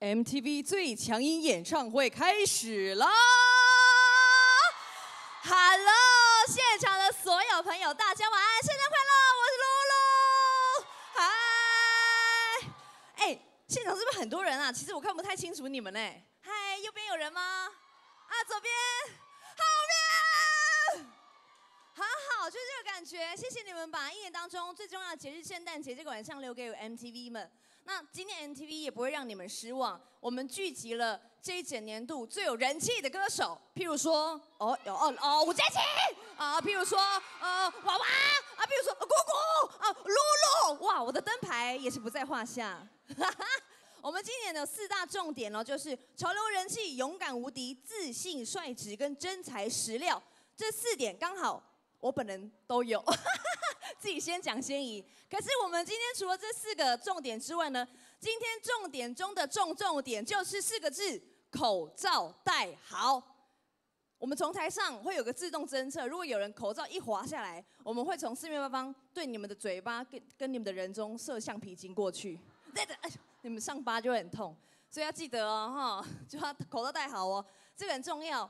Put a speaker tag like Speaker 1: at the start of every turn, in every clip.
Speaker 1: MTV 最强音演唱会开始啦！Hello，现场的所有朋友，大家晚安，圣诞快乐！我是露露，嗨！哎，现场是不是很多人啊？其实我看不太清楚你们呢。嗨，右边有人吗？啊，左边，后面，很好，就是这个感觉。谢谢你们把一年当中最重要的节日——圣诞节这个晚上留给 MTV 们。那今天 MTV 也不会让你们失望，我们聚集了这一整年度最有人气的歌手，譬如说，哦，有哦哦，吴佳琪啊，譬如说，呃，娃娃啊，譬如说，姑姑啊，露露，哇，我的灯牌也是不在话下。我们今年的四大重点呢，就是潮流人气、勇敢无敌、自信率直跟真材实料，这四点刚好我本人都有。自己先讲先移。可是我们今天除了这四个重点之外呢，今天重点中的重重点就是四个字：口罩戴好。我们从台上会有个自动侦测，如果有人口罩一滑下来，我们会从四面八方对你们的嘴巴跟跟你们的人中射橡皮筋过去，对 的，你们上巴就会很痛，所以要记得哦，哈，就要口罩戴好哦，这个很重要。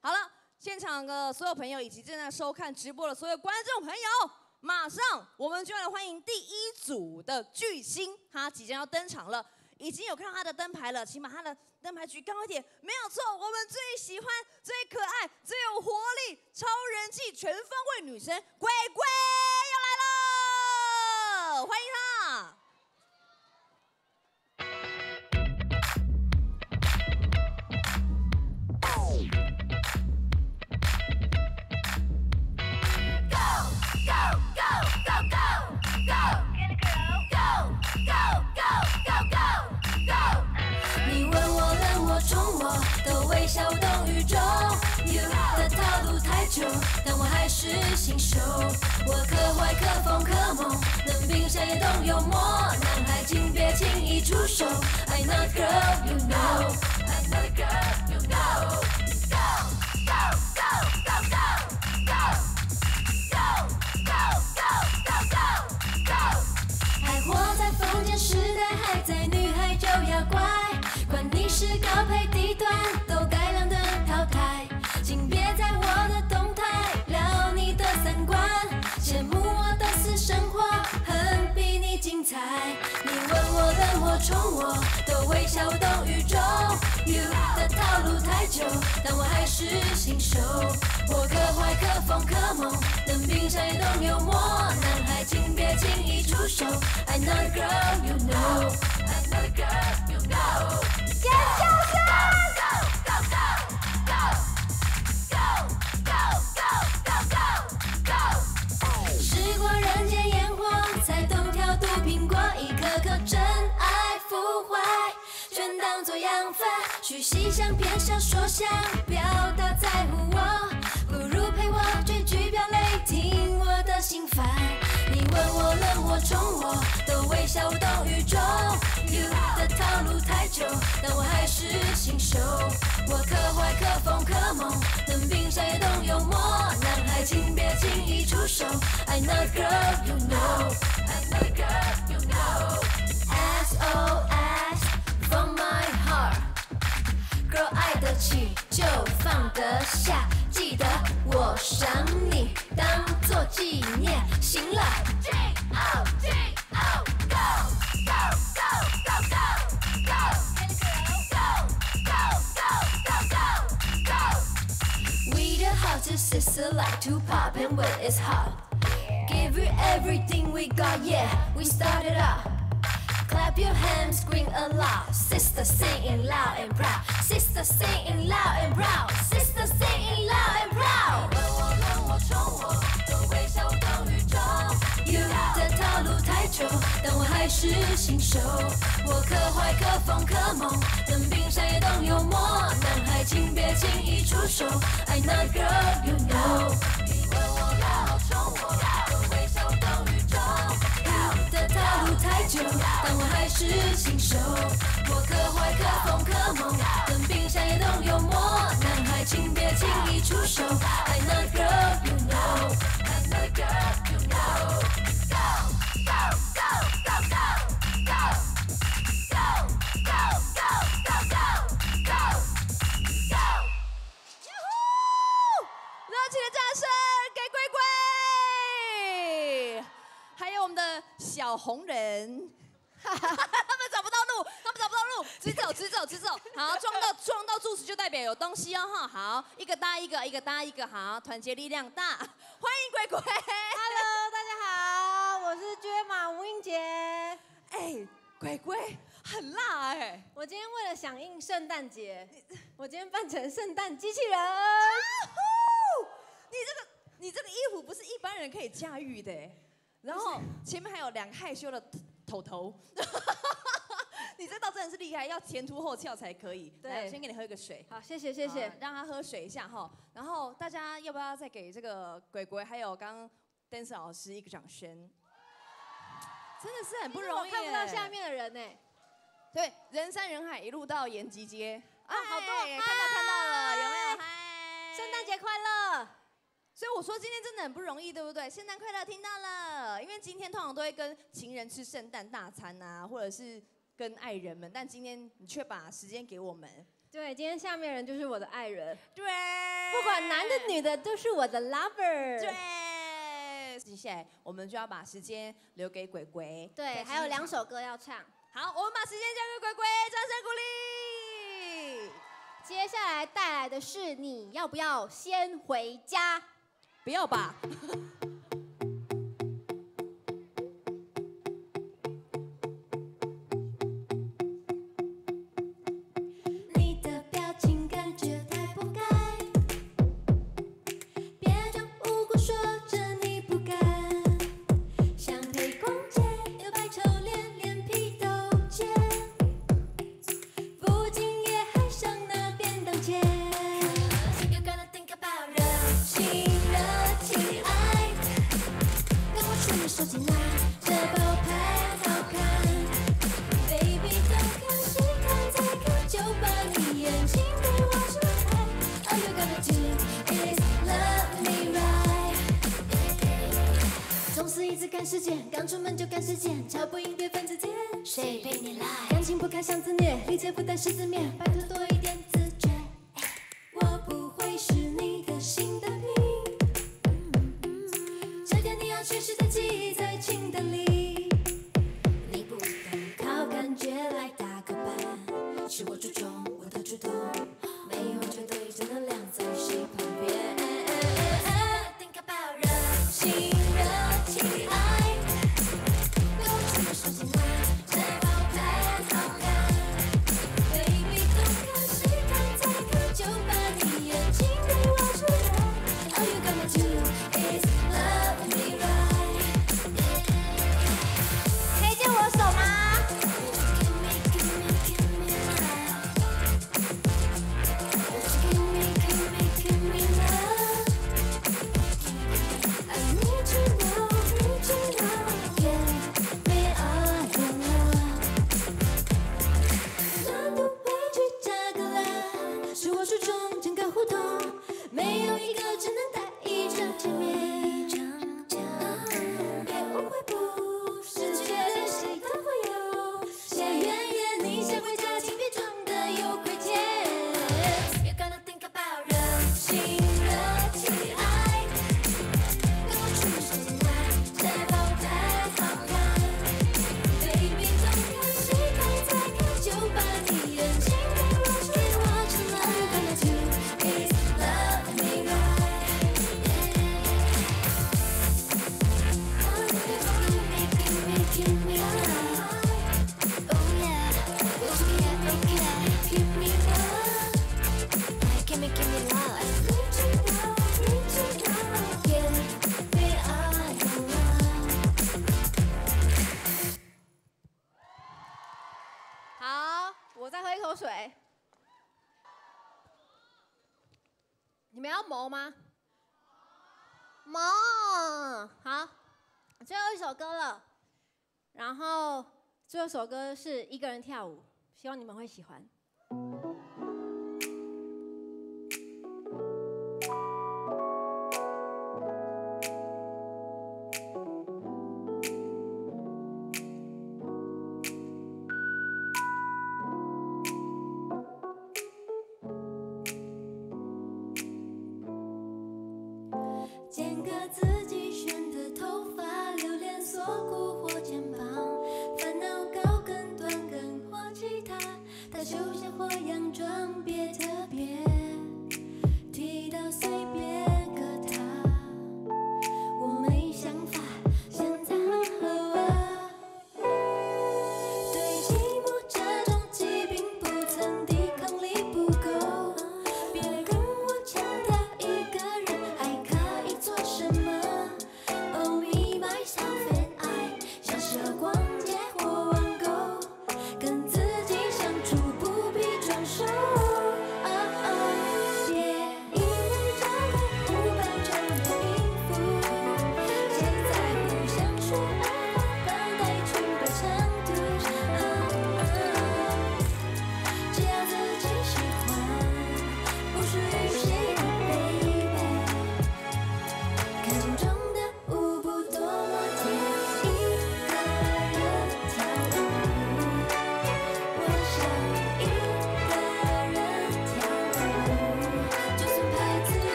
Speaker 1: 好了，现场的所有朋友以及正在收看直播的所有观众朋友。马上，我们就要来欢迎第一组的巨星，他即将要登场了。已经有看到他的灯牌了，请把他的灯牌举高一点。没有错，我们最喜欢、最可爱、最有活力、超人气、全方位女
Speaker 2: 生鬼鬼是新手。我可坏可疯可猛，能冰山也懂幽默。男孩请别轻易出手，I'm not girl you know 我宠我，都宇宙。You 的套路太久，但我还是新手。我可坏可疯可萌，能冰山也懂幽默。男孩请别轻易出手，I'm not a girl you know，I'm not a girl you know。尖叫声！去细想篇小说，想表达在乎我，不如陪我追剧飙泪，听我的心烦。你问我冷我宠我，都微笑懂宇宙。You 的套路太久，但我还是新手。我可坏可疯可猛，能冰山也懂幽默。男孩请别轻易出手，I'm not girl you know，I'm not girl 放得下，记得我赏你当做纪念。行了，G O G O Go Go Go Go Go Go Go Go Go Go We the hottest sister like to pop and when it's hot. Give you everything we got, yeah. We started up. Clap your hands, scream aloud. Sister singing loud and proud. Sister singing loud and proud. Sister singing loud and proud. 问我冷我宠我，都微笑等宇宙。You 的套路太久，但我还是新手。我可坏可疯可猛，冷冰山也懂幽默。男孩请别轻易出手，I'm not girl you know。你问我冷我宠我，都微笑等宇宙。You 的套路太久。但我还是新手，我可坏可疯可萌，冷冰山也懂幽默。男孩请别轻易出手
Speaker 1: 还能好，撞到撞到柱子就代表有东西哦哈。好，一个搭一个，一个搭一个。好，团结力量大，欢迎鬼鬼。
Speaker 3: Hello，大家好，我是娟马吴英杰。
Speaker 1: 哎，鬼鬼很辣哎。
Speaker 3: 我今天为了响应圣诞节，我今天扮成圣诞机器人。
Speaker 1: 你这个你这个衣服不是一般人可以驾驭的哎。然后前面还有两个害羞的头头，你这倒真的是厉害，要前凸后翘才可以。
Speaker 3: 对
Speaker 1: 来，先给你喝一个水。
Speaker 3: 好，谢谢谢谢
Speaker 1: 好。让他喝水一下哈。然后大家要不要再给这个鬼鬼还有刚刚 Dance 老师一个掌声？真的是很不容易，
Speaker 3: 我看不到下。面的人呢。
Speaker 1: 对，人山人海一路到延吉街，
Speaker 3: 啊好多
Speaker 1: 哎看到看到了，有没有？嗨，
Speaker 3: 圣诞节快乐！
Speaker 1: 所以我说今天真的很不容易，对不对？圣诞快乐，听到了。因为今天通常都会跟情人吃圣诞大餐啊，或者是跟爱人们，但今天你却把时间给我们。
Speaker 3: 对，今天下面人就是我的爱人，
Speaker 1: 对，
Speaker 3: 不管男的女的都是我的 lover。
Speaker 1: 对，接下来我们就要把时间留给鬼鬼。
Speaker 3: 对，
Speaker 1: 在
Speaker 3: 还有两。首歌要唱。
Speaker 1: 好，我们把时间交给鬼鬼，掌声鼓励。
Speaker 3: 接下来带来的是你要不要先回家？
Speaker 1: 不要吧。
Speaker 2: 赶时间，刚出门就赶时间，脚步应对分子甜。谁陪你来？感情不开箱子虐，理解不单是字面，拜托多一点自觉。我不会是你的新的你，这点你要确实的记在清单里。你不懂，靠感觉来打个板，是我注重
Speaker 3: 书中整个胡同，
Speaker 2: 没有一个真的。
Speaker 3: 水。你们要谋吗？谋，好，最后一首歌了。然后最后一首歌是一个人跳舞，希望你们会喜欢。